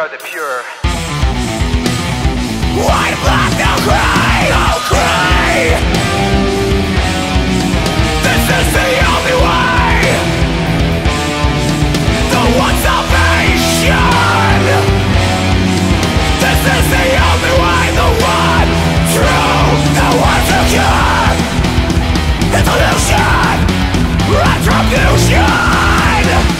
are the pure. What love now cry? I'll cry. This is the only way. The one salvation. This is the only way. The one true. The one to cure. It's illusion. Retribution.